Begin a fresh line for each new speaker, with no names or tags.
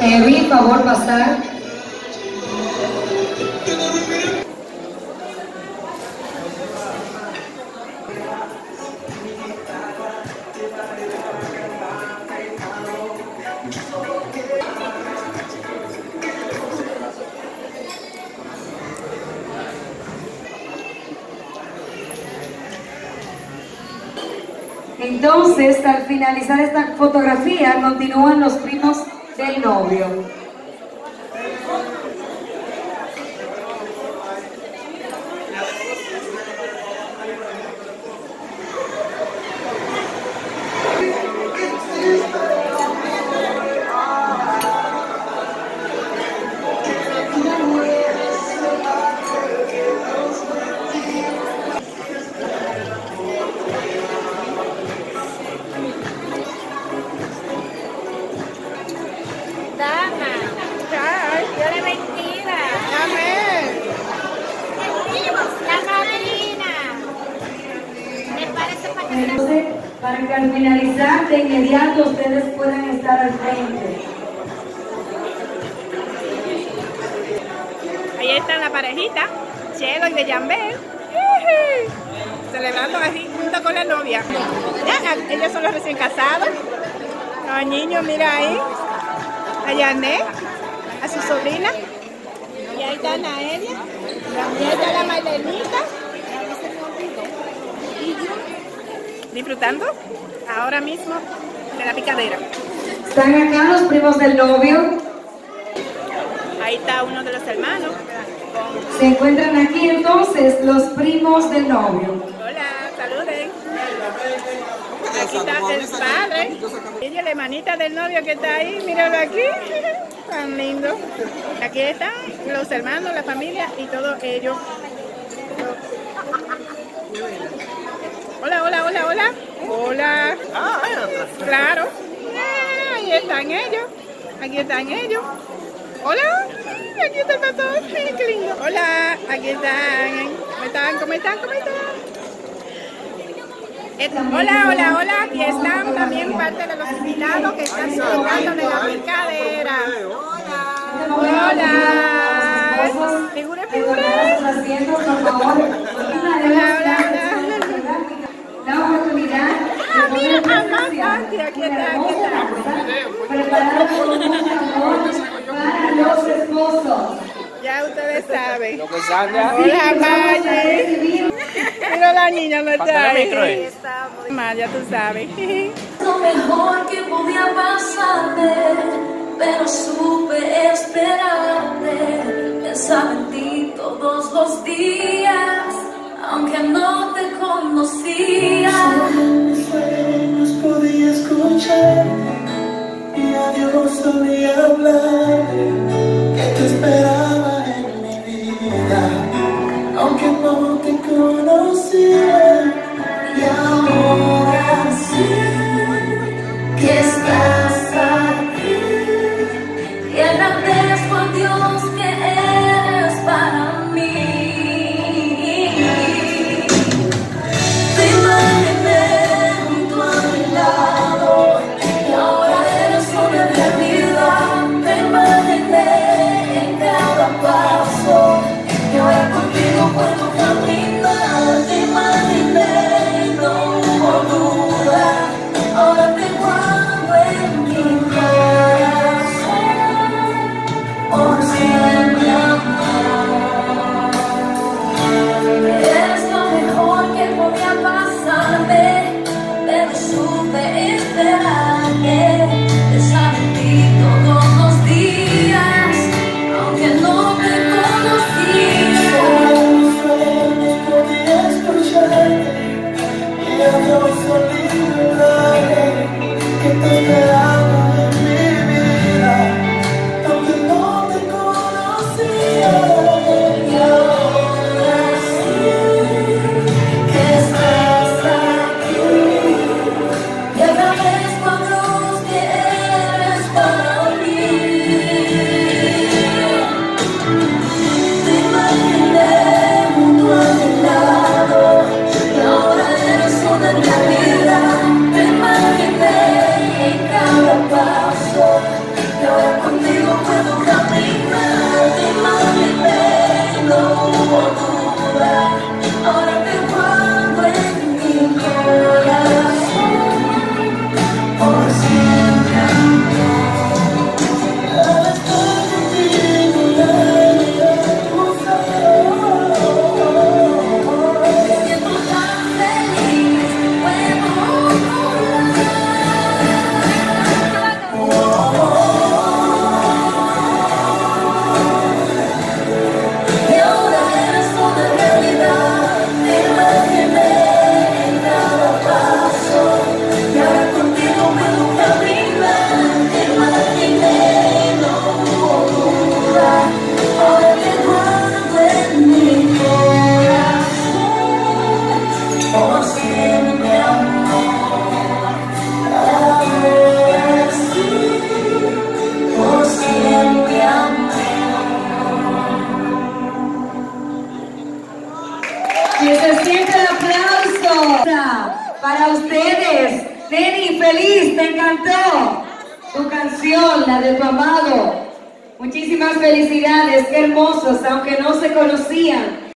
Evi, favor pasar. Entonces, al finalizar esta fotografía, continúan los primos del novio. Entonces, para finalizar de inmediato ustedes puedan estar al frente.
Ahí está la parejita, Chelo y Bellambel. Celebrando así junto con la novia. Ya, ellos son los recién casados. Los niños, mira ahí. A Yané, a su sobrina. Y ahí está Naelia. Y ahí está la Marlenita. Disfrutando ahora mismo de la picadera.
Están acá los primos del novio.
Ahí está uno de los hermanos.
Se encuentran aquí entonces los primos del novio.
Hola, saluden. Aquí está el padre. Ella, la hermanita del novio que está ahí, míralo aquí. Tan lindo. Aquí están los hermanos, la familia y todos ellos. Hola, hola, hola, hola. Hola. Claro. Ah, Ahí están ellos. Aquí están ellos. Hola. Aquí está el pastor. Ay, Qué lindo. Hola. Aquí están. ¿Cómo están? ¿Cómo están? ¿Cómo están? Eh, Hola, hola, hola. Aquí están también parte de los invitados que están disfrutando de la picadera. Hola. Figura, figura.
Preparados los asientos, por favor. Una de
Hola,
las
hola,
grandes
hola.
fotográficas, La oportunidad
Ah,
de
mira,
poder
mamá,
apreciar
Santi, aquí
una
está, aquí
hermosa
está.
mesa preparada con mucho amor para los esposos.
Ya saben.
Lo que Sandra.
Hola,
recibir
Mira la niña, no está ahí. ya tú sabes.
lo mejor que podía pasarme, pero supe esperarte. Pensaba en ti todos los días, aunque no te conocía.
Mis sueños podía escuchar y a Dios solía hablar te conocía.
Y ahora sé que estás
Para ustedes, Neni, feliz, te encantó tu canción, la de tu amado. Muchísimas felicidades, qué hermosos, aunque no se conocían.